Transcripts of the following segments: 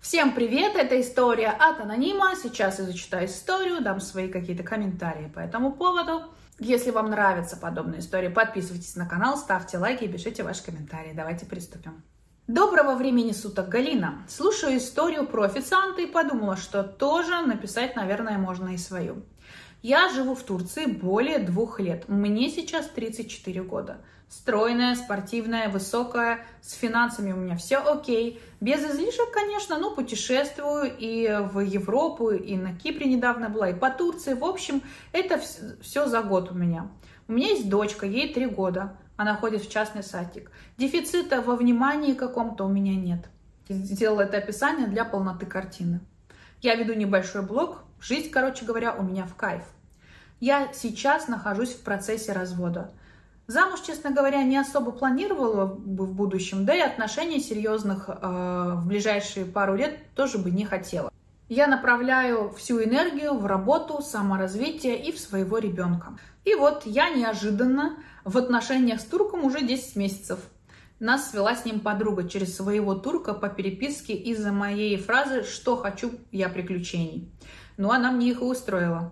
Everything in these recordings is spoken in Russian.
Всем привет, это история от анонима. Сейчас я зачитаю историю, дам свои какие-то комментарии по этому поводу. Если вам нравятся подобные истории, подписывайтесь на канал, ставьте лайки и пишите ваши комментарии. Давайте приступим. Доброго времени суток, Галина. Слушаю историю про официанта и подумала, что тоже написать, наверное, можно и свою. Я живу в Турции более двух лет. Мне сейчас 34 года. Стройная, спортивная, высокая, с финансами у меня все окей. Без излишек, конечно, но путешествую и в Европу, и на Кипре недавно была, и по Турции. В общем, это все за год у меня. У меня есть дочка, ей три года. Она ходит в частный садик. Дефицита во внимании каком-то у меня нет. Сделала это описание для полноты картины. Я веду небольшой блог. Жизнь, короче говоря, у меня в кайф. Я сейчас нахожусь в процессе развода. Замуж, честно говоря, не особо планировала бы в будущем, да и отношений серьезных э, в ближайшие пару лет тоже бы не хотела. Я направляю всю энергию в работу, саморазвитие и в своего ребенка. И вот я неожиданно в отношениях с турком уже 10 месяцев. Нас свела с ним подруга через своего турка по переписке из-за моей фразы «что хочу я приключений». Ну, она мне их и устроила.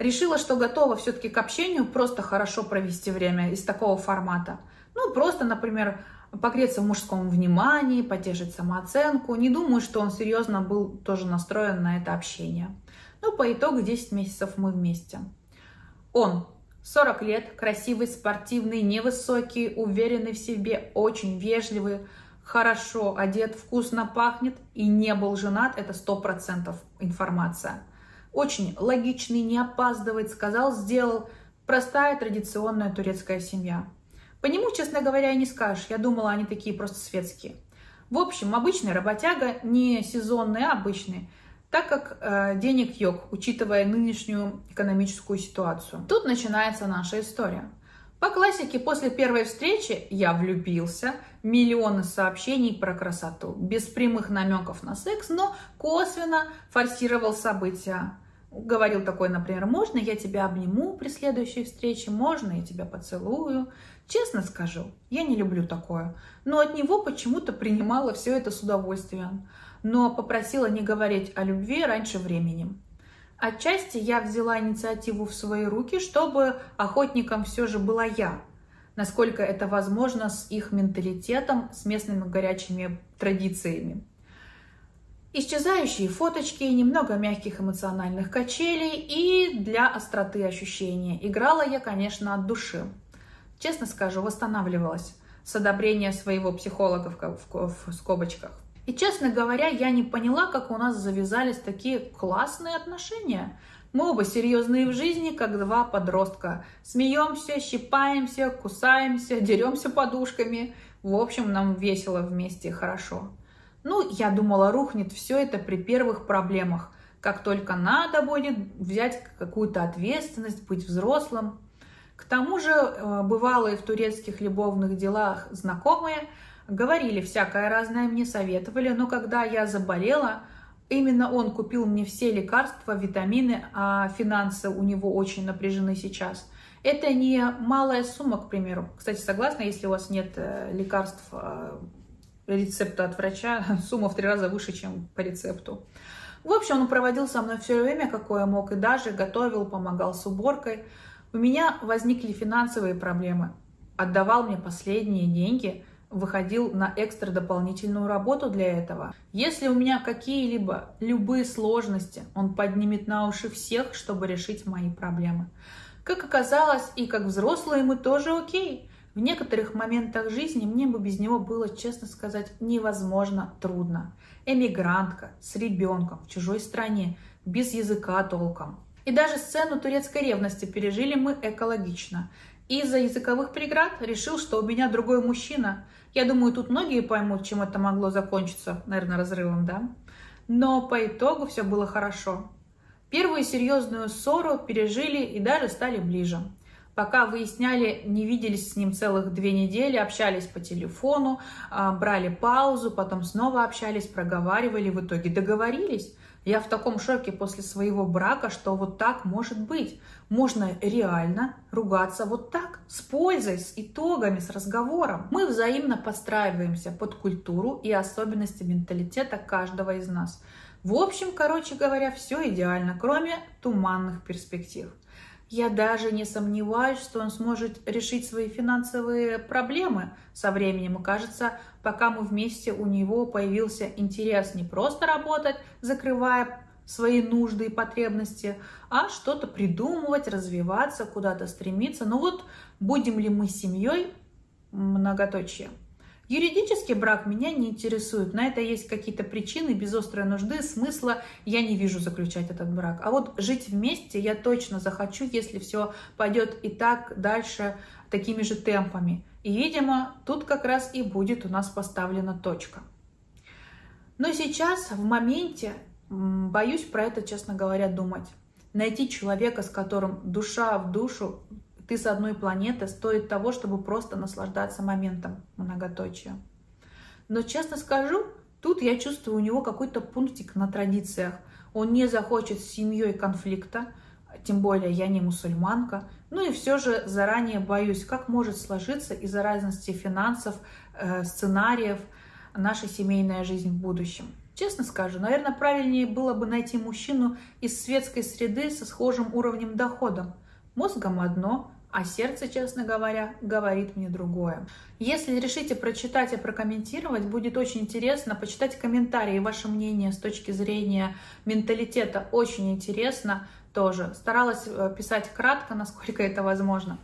Решила, что готова все-таки к общению, просто хорошо провести время из такого формата. Ну, просто, например, погреться в мужском внимании, поддержать самооценку. Не думаю, что он серьезно был тоже настроен на это общение. Ну, по итогу 10 месяцев мы вместе. Он 40 лет, красивый, спортивный, невысокий, уверенный в себе, очень вежливый, хорошо одет, вкусно пахнет и не был женат, это 100% информация. Очень логичный, не опаздывает, сказал, сделал. Простая традиционная турецкая семья. По нему, честно говоря, и не скажешь. Я думала, они такие просто светские. В общем, обычный работяга, не сезонный, а обычный так как э, денег йог, учитывая нынешнюю экономическую ситуацию. Тут начинается наша история. По классике, после первой встречи я влюбился, миллионы сообщений про красоту, без прямых намеков на секс, но косвенно форсировал события. Говорил такой, например, можно я тебя обниму при следующей встрече, можно я тебя поцелую. Честно скажу, я не люблю такое, но от него почему-то принимала все это с удовольствием но попросила не говорить о любви раньше времени. Отчасти я взяла инициативу в свои руки, чтобы охотником все же была я, насколько это возможно с их менталитетом, с местными горячими традициями. Исчезающие фоточки, немного мягких эмоциональных качелей и для остроты ощущения. Играла я, конечно, от души. Честно скажу, восстанавливалась с одобрения своего психолога в скобочках. И, честно говоря, я не поняла, как у нас завязались такие классные отношения. Мы оба серьезные в жизни, как два подростка. Смеемся, щипаемся, кусаемся, деремся подушками. В общем, нам весело вместе и хорошо. Ну, я думала, рухнет все это при первых проблемах. Как только надо будет взять какую-то ответственность, быть взрослым. К тому же, э, бывалые в турецких любовных делах знакомые – Говорили всякое разное, мне советовали, но когда я заболела, именно он купил мне все лекарства, витамины, а финансы у него очень напряжены сейчас. Это не малая сумма, к примеру. Кстати, согласна, если у вас нет э, лекарств э, рецепта от врача, сумма в три раза выше, чем по рецепту. В общем, он проводил со мной все время, какое мог, и даже готовил, помогал с уборкой. У меня возникли финансовые проблемы. Отдавал мне последние деньги – выходил на экстра дополнительную работу для этого. Если у меня какие-либо, любые сложности, он поднимет на уши всех, чтобы решить мои проблемы. Как оказалось, и как взрослые мы тоже окей. В некоторых моментах жизни мне бы без него было, честно сказать, невозможно трудно. Эмигрантка, с ребенком, в чужой стране, без языка толком. И даже сцену турецкой ревности пережили мы экологично. Из-за языковых преград решил, что у меня другой мужчина – я думаю, тут многие поймут, чем это могло закончиться, наверное, разрывом, да? Но по итогу все было хорошо. Первую серьезную ссору пережили и даже стали ближе. Пока выясняли, не виделись с ним целых две недели, общались по телефону, а, брали паузу, потом снова общались, проговаривали, в итоге договорились. Я в таком шоке после своего брака, что вот так может быть. Можно реально ругаться вот так, с пользой, с итогами, с разговором. Мы взаимно подстраиваемся под культуру и особенности менталитета каждого из нас. В общем, короче говоря, все идеально, кроме туманных перспектив. Я даже не сомневаюсь, что он сможет решить свои финансовые проблемы со временем. И кажется, пока мы вместе, у него появился интерес не просто работать, закрывая свои нужды и потребности, а что-то придумывать, развиваться, куда-то стремиться. Ну вот, будем ли мы семьей? Многоточие. Юридический брак меня не интересует. На это есть какие-то причины, без острой нужды, смысла я не вижу заключать этот брак. А вот жить вместе я точно захочу, если все пойдет и так дальше такими же темпами. И, видимо, тут как раз и будет у нас поставлена точка. Но сейчас, в моменте, боюсь про это, честно говоря, думать. Найти человека, с которым душа в душу ты с одной планеты стоит того, чтобы просто наслаждаться моментом многоточия. Но честно скажу, тут я чувствую у него какой-то пунктик на традициях. Он не захочет с семьей конфликта, тем более я не мусульманка. Ну и все же заранее боюсь, как может сложиться из-за разности финансов, э, сценариев наша семейная жизнь в будущем. Честно скажу, наверное, правильнее было бы найти мужчину из светской среды со схожим уровнем дохода. Мозгом одно, а сердце, честно говоря, говорит мне другое. Если решите прочитать и прокомментировать, будет очень интересно почитать комментарии, ваше мнение с точки зрения менталитета. Очень интересно тоже. Старалась э, писать кратко, насколько это возможно.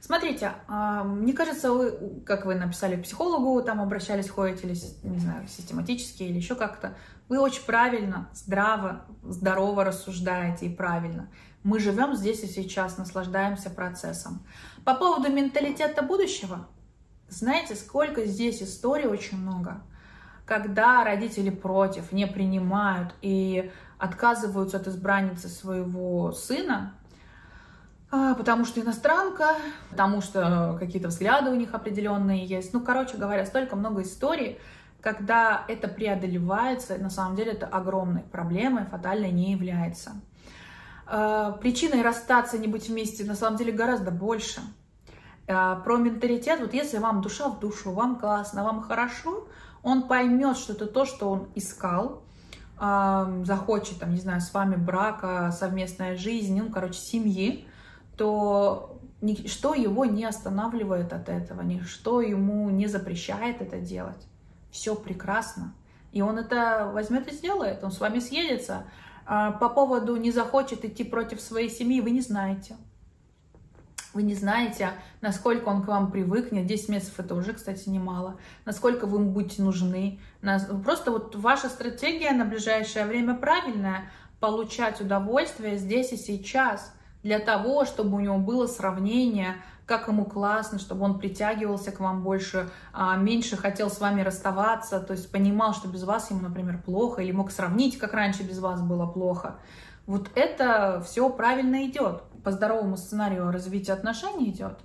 Смотрите, а, мне кажется, вы, как вы написали психологу, там обращались, ходите, или, не знаю, систематически или еще как-то, вы очень правильно, здраво, здорово рассуждаете и правильно. Мы живем здесь и сейчас, наслаждаемся процессом. По поводу менталитета будущего, знаете, сколько здесь историй очень много, когда родители против, не принимают и отказываются от избранницы своего сына, а, потому что иностранка, потому что какие-то взгляды у них определенные есть. Ну, короче говоря, столько много историй, когда это преодолевается, на самом деле это огромной проблемой, фатальной не является. А, причиной расстаться, не быть вместе, на самом деле гораздо больше. А, про менталитет, вот если вам душа в душу, вам классно, вам хорошо, он поймет, что это то, что он искал, а, захочет, там, не знаю, с вами брака, совместная жизнь, ну, короче, семьи, то ничто его не останавливает от этого, ничто ему не запрещает это делать. Все прекрасно. И он это возьмет и сделает, он с вами съедется. А, по поводу не захочет идти против своей семьи, вы не знаете. Вы не знаете, насколько он к вам привыкнет. 10 месяцев это уже, кстати, немало. Насколько вы ему будете нужны. Просто вот ваша стратегия на ближайшее время правильная. Получать удовольствие здесь и сейчас. Для того, чтобы у него было сравнение как ему классно, чтобы он притягивался к вам больше, а, меньше хотел с вами расставаться, то есть понимал, что без вас ему, например, плохо, или мог сравнить, как раньше без вас было плохо. Вот это все правильно идет. По здоровому сценарию развития отношений идет.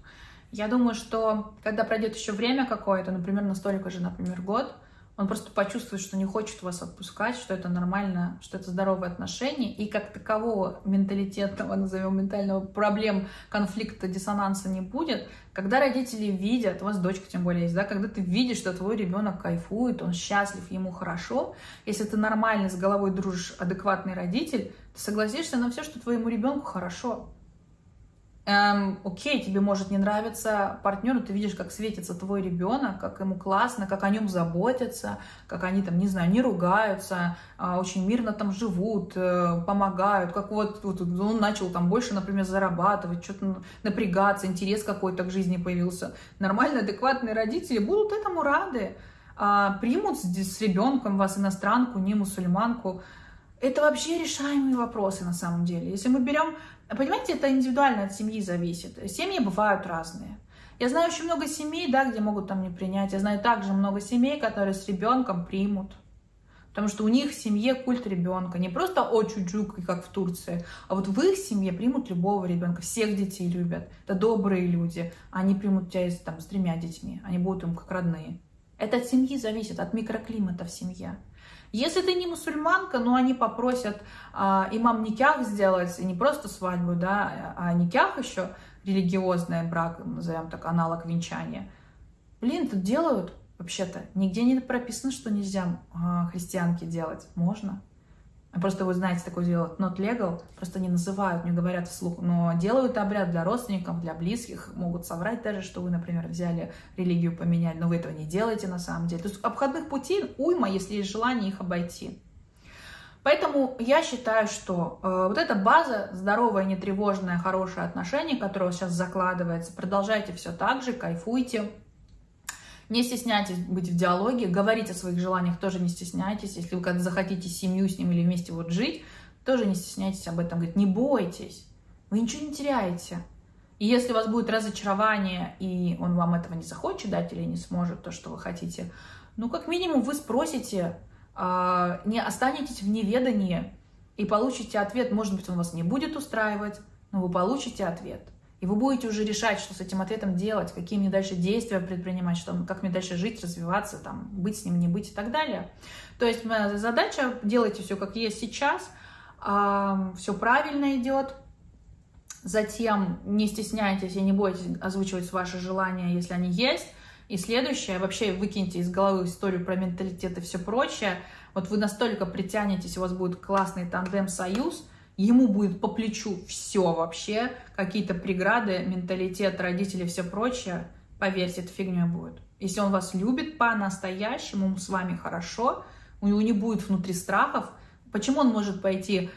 Я думаю, что когда пройдет еще время какое-то, например, на столько же, например, год, он просто почувствует, что не хочет вас отпускать, что это нормально, что это здоровые отношения, и как такового менталитетного, назовем ментального проблем, конфликта, диссонанса не будет. Когда родители видят, у вас дочка тем более есть, да, когда ты видишь, что твой ребенок кайфует, он счастлив, ему хорошо, если ты нормально с головой дружишь, адекватный родитель, ты согласишься на все, что твоему ребенку хорошо. Эм, окей, тебе может не нравиться партнер, но ты видишь, как светится твой ребенок, как ему классно, как о нем заботятся, как они там, не знаю, не ругаются, э, очень мирно там живут, э, помогают, как вот, вот он начал там больше, например, зарабатывать, что-то напрягаться, интерес какой-то к жизни появился. Нормальные, адекватные родители будут этому рады, э, примут с, с ребенком вас иностранку, не мусульманку. Это вообще решаемые вопросы на самом деле. Если мы берем Понимаете, это индивидуально от семьи зависит. Семьи бывают разные. Я знаю очень много семей, да, где могут там не принять. Я знаю также много семей, которые с ребенком примут. Потому что у них в семье культ ребенка. Не просто о чуджук, как в Турции, а вот в их семье примут любого ребенка. Всех детей любят. Это добрые люди. Они примут тебя там, с тремя детьми. Они будут им как родные. Это от семьи зависит, от микроклимата в семье. Если ты не мусульманка, ну они попросят а, имам никях сделать, не просто свадьбу, да, а никях еще, религиозный брак, назовем так, аналог венчания. Блин, тут делают вообще-то. Нигде не прописано, что нельзя а, христианке делать. Можно. Просто вы знаете, такое дело not legal, просто не называют, не говорят вслух, но делают обряд для родственников, для близких, могут соврать даже, что вы, например, взяли религию, поменяли, но вы этого не делаете на самом деле. То есть обходных путей уйма, если есть желание их обойти. Поэтому я считаю, что э, вот эта база, здоровое, нетревожное, хорошее отношение, которое сейчас закладывается, продолжайте все так же, кайфуйте, не стесняйтесь быть в диалоге, говорить о своих желаниях тоже не стесняйтесь. Если вы когда захотите семью с ним или вместе вот жить, тоже не стесняйтесь об этом говорить. Не бойтесь, вы ничего не теряете. И если у вас будет разочарование, и он вам этого не захочет дать или не сможет, то, что вы хотите, ну, как минимум, вы спросите, а, не останетесь в неведании и получите ответ. Может быть, он вас не будет устраивать, но вы получите ответ. И вы будете уже решать, что с этим ответом делать, какие мне дальше действия предпринимать, что, как мне дальше жить, развиваться, там, быть с ним, не быть и так далее. То есть задача, делайте все как есть сейчас, э, все правильно идет, затем не стесняйтесь и не бойтесь озвучивать ваши желания, если они есть. И следующее, вообще выкиньте из головы историю про менталитет и все прочее. Вот вы настолько притянетесь, у вас будет классный тандем-союз – ему будет по плечу все вообще, какие-то преграды, менталитет, родители, все прочее, поверьте, это фигня будет. Если он вас любит по-настоящему, ему с вами хорошо, у него не будет внутри страхов, почему он может пойти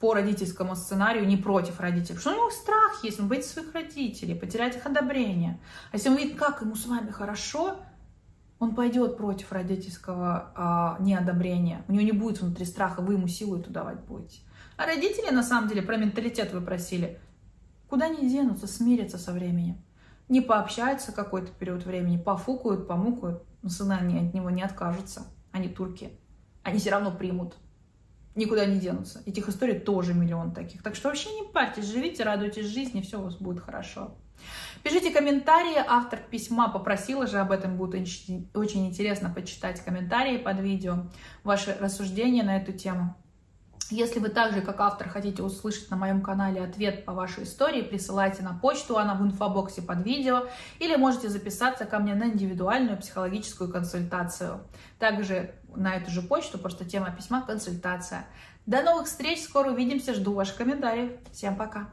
по родительскому сценарию не против родителей? Потому что у него страх есть, он боится своих родителей, потерять их одобрение. А если он видит, как ему с вами хорошо, он пойдет против родительского а, неодобрения. У него не будет внутри страха, вы ему силу эту давать будете. А родители, на самом деле, про менталитет вы просили. Куда не денутся, смирятся со временем. Не пообщаются какой-то период времени, пофукают, помукают, но сына они от него не откажутся. Они турки. Они все равно примут. Никуда не денутся. Этих историй тоже миллион таких. Так что вообще не парьтесь, живите, радуйтесь жизни, все у вас будет хорошо. Пишите комментарии. Автор письма попросила же об этом. Будет очень интересно почитать комментарии под видео. Ваши рассуждения на эту тему. Если вы также, как автор, хотите услышать на моем канале ответ по вашей истории, присылайте на почту, она в инфобоксе под видео, или можете записаться ко мне на индивидуальную психологическую консультацию. Также на эту же почту, просто тема письма «Консультация». До новых встреч, скоро увидимся, жду ваших комментариев. Всем пока!